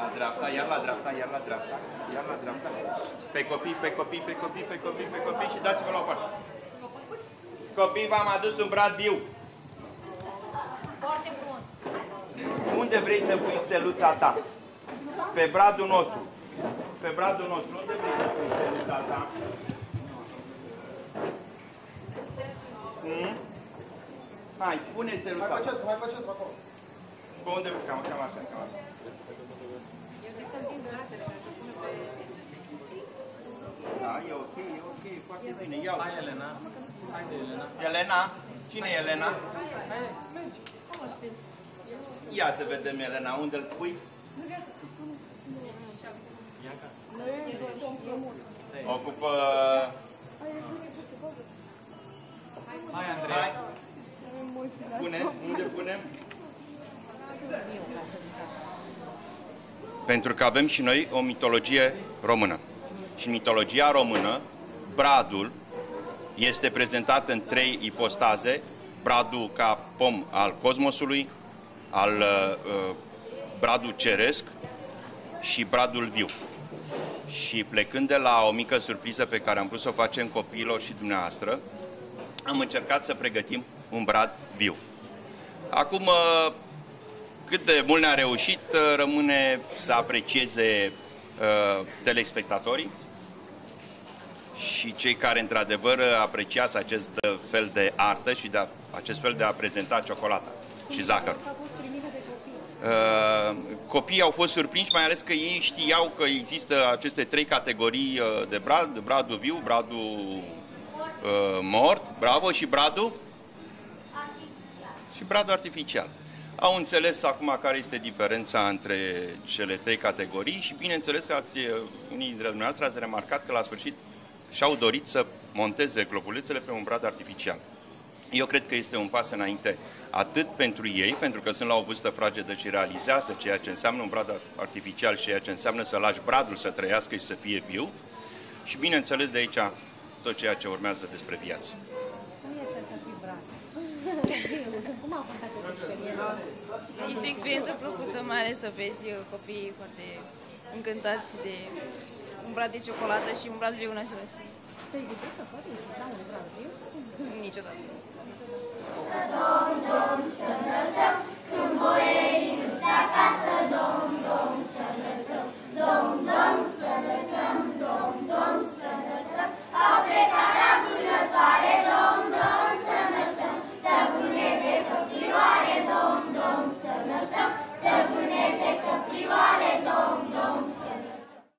la dreapta, iar la dreapta, iar la dreapta, iar la dreapta. Pe copii, pe copii, pe copii, pe copii, pe copii și dați-vă la o parte. Copii, v-am adus un brad viu. Foarte frumos. Unde vrei să pui steluța ta? Pe bradul nostru. Pe bradul nostru. Unde vrei să pui steluța ta? Hmm? Hai, pune steluța. Hai facet, hai facet acolo. Pe unde? Cam, cam așa, cam așa. Da, e ok, e ok, e foarte bine. Ia Hai, Elena. Haide, Elena. Elena? Cine e Elena? Hai, mergi. Ia să vedem, Elena, unde îl pui? Ianca. Ocupă... Hai, Hai, Andreea. pune, unde punem? Pentru că avem și noi o mitologie română. Și în mitologia română, bradul este prezentat în trei ipostaze. Bradul ca pom al cosmosului, al uh, bradul ceresc și bradul viu. Și plecând de la o mică surpriză pe care am vrut să o facem copiilor și dumneavoastră, am încercat să pregătim un brad viu. Acum, uh, cât de mult ne-a reușit, uh, rămâne să aprecieze uh, telespectatorii și cei care într-adevăr apreciază acest uh, fel de artă și de a, acest fel de a prezenta ciocolata și zahărul. Uh, copiii au fost surprinși, mai ales că ei știau că există aceste trei categorii uh, de brad, bradul viu, bradul uh, mort, bravo, și bradul și bradul artificial. Au înțeles acum care este diferența între cele trei categorii și bineînțeles că ați, unii dintre dumneavoastră ați remarcat că la sfârșit și-au dorit să monteze globulețele pe un brad artificial. Eu cred că este un pas înainte atât pentru ei, pentru că sunt la o vârstă fragedă și realizează ceea ce înseamnă un brad artificial și ceea ce înseamnă să lași bradul să trăiască și să fie viu. Și bineînțeles de aici tot ceea ce urmează despre viață. Cum a fost această experiență? Este o experiență plăcută, mai ales să vezi uh, copiii foarte încântați de un brad de ciocolată și un brad viu în același timp. Te-ai gândit că poate exista un brat viu? Niciodată. Când voie